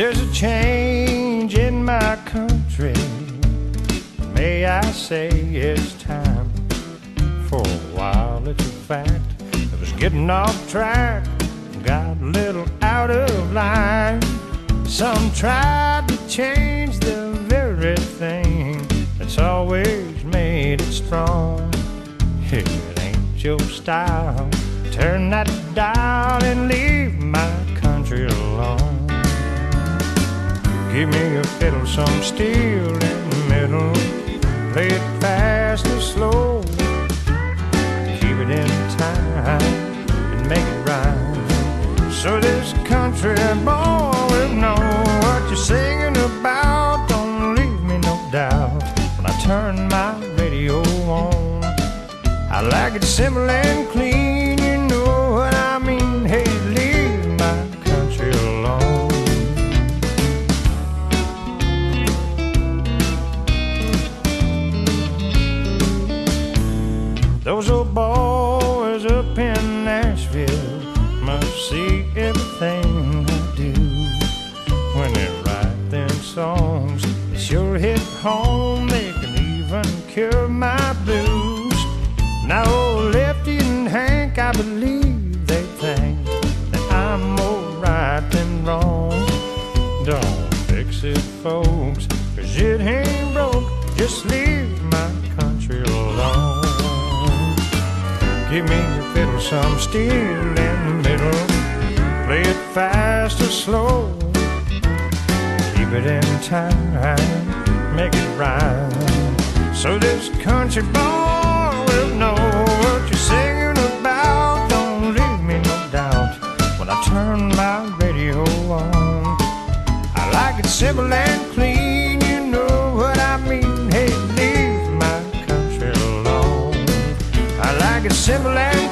There's a change in my country. May I say it's time for a while. It's a fact. I was getting off track, got a little out of line. Some tried to change the very thing that's always made it strong. It ain't your style. Turn that dial and leave my country alone. Give me a fiddle, some steel in the middle. Play it fast or slow. Keep it in time and make it right. So this country boy will know what you're singing about. Don't leave me no doubt when I turn my radio on. I like it simple and clean, Those old boys up in Nashville must see everything I do when they write them songs. They sure hit home, they can even cure my blues. Now, old Lefty and Hank, I believe they think that I'm more right than wrong. Don't fix it, folks, cause it ain't broke. Just leave Give me your fiddle, some steel in the middle. Play it fast or slow. Keep it in time, make it rhyme. So this country boy will know what you're singing about. Don't leave me no doubt when I turn my radio on. I like it simple and clean, simple and.